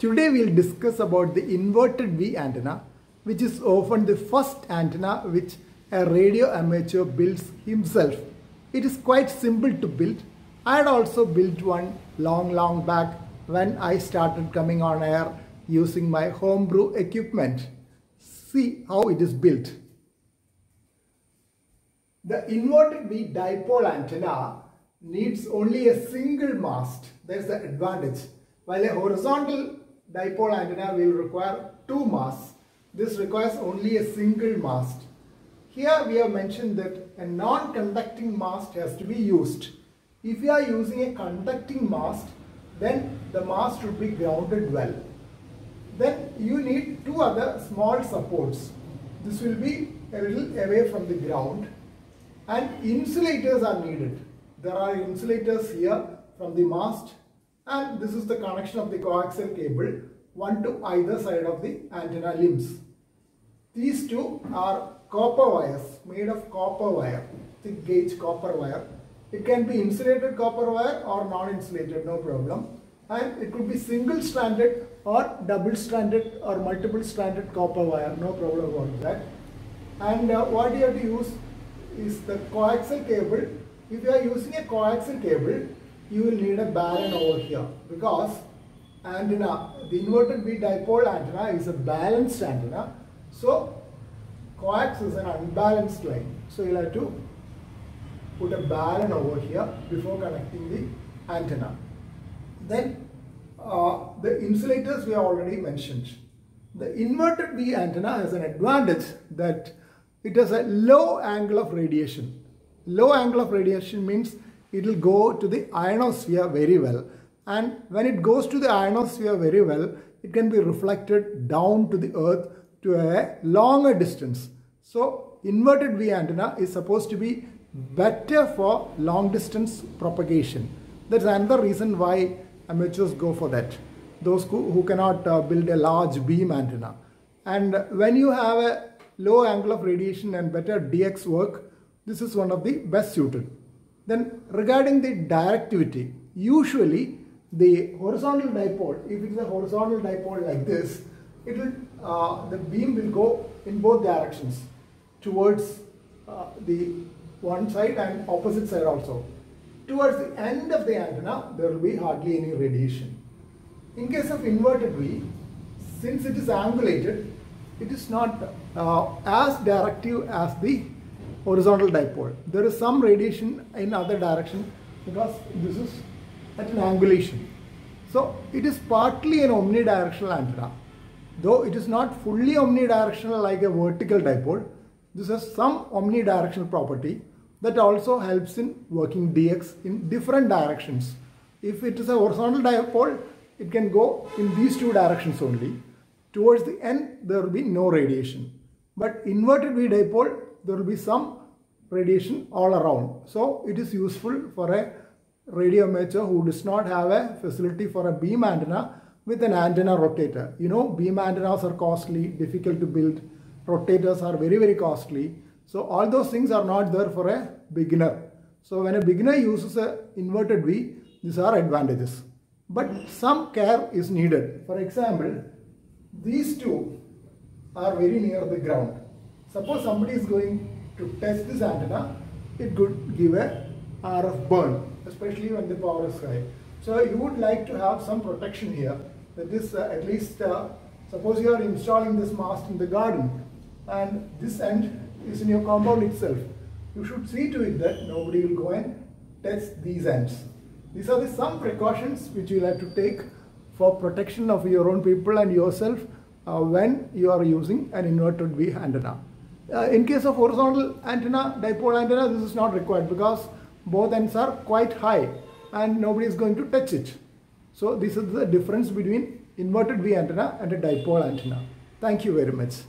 Today we'll discuss about the inverted V antenna which is often the first antenna which a radio amateur builds himself. It is quite simple to build. I had also built one long long back when I started coming on air using my homebrew equipment. See how it is built. The inverted V dipole antenna needs only a single mast. There's the advantage. While a horizontal dipole antenna will require two masts, this requires only a single mast. Here we have mentioned that a non-conducting mast has to be used. If you are using a conducting mast, then the mast should be grounded well. Then you need two other small supports. This will be a little away from the ground and insulators are needed. There are insulators here from the mast and this is the connection of the coaxial cable one to either side of the antenna limbs. These two are copper wires made of copper wire, thick gauge copper wire. It can be insulated copper wire or non-insulated, no problem. And it could be single stranded or double stranded or multiple stranded copper wire, no problem about that. And uh, what you have to use is the coaxial cable. If you are using a coaxial cable, you will need a balun over here because antenna, the inverted V dipole antenna is a balanced antenna. So coax is an unbalanced line. So you'll have to put a balun over here before connecting the antenna. Then uh, the insulators we have already mentioned. The inverted V antenna has an advantage that it has a low angle of radiation. Low angle of radiation means it will go to the ionosphere very well and when it goes to the ionosphere very well it can be reflected down to the earth to a longer distance. So inverted V antenna is supposed to be better for long distance propagation. That's another reason why amateurs go for that. Those who, who cannot uh, build a large beam antenna. And when you have a low angle of radiation and better DX work, this is one of the best suited. Then regarding the directivity, usually the horizontal dipole, if it is a horizontal dipole like this, it will uh, the beam will go in both directions towards uh, the one side and opposite side also. Towards the end of the antenna, there will be hardly any radiation. In case of inverted V, since it is angulated, it is not uh, as directive as the horizontal dipole. There is some radiation in other direction because this is at an angulation. So it is partly an omnidirectional antenna. Though it is not fully omnidirectional like a vertical dipole, this has some omnidirectional property that also helps in working DX in different directions. If it is a horizontal dipole, it can go in these two directions only. Towards the end, there will be no radiation. But inverted V dipole, there will be some radiation all around. So it is useful for a radio amateur who does not have a facility for a beam antenna with an antenna rotator. You know, beam antennas are costly, difficult to build. Rotators are very, very costly. So all those things are not there for a beginner. So when a beginner uses a inverted V, these are advantages. But some care is needed. For example, these two are very near the ground. Suppose somebody is going to test this antenna, it could give a RF burn, especially when the power is high. So you would like to have some protection here. That is uh, at least, uh, suppose you are installing this mast in the garden and this end is in your compound itself. You should see to it that nobody will go and test these ends. These are the some precautions which you will have to take for protection of your own people and yourself uh, when you are using an inverted V antenna. Uh, in case of horizontal antenna, dipole antenna, this is not required because both ends are quite high and nobody is going to touch it. So this is the difference between inverted V antenna and a dipole antenna. Thank you very much.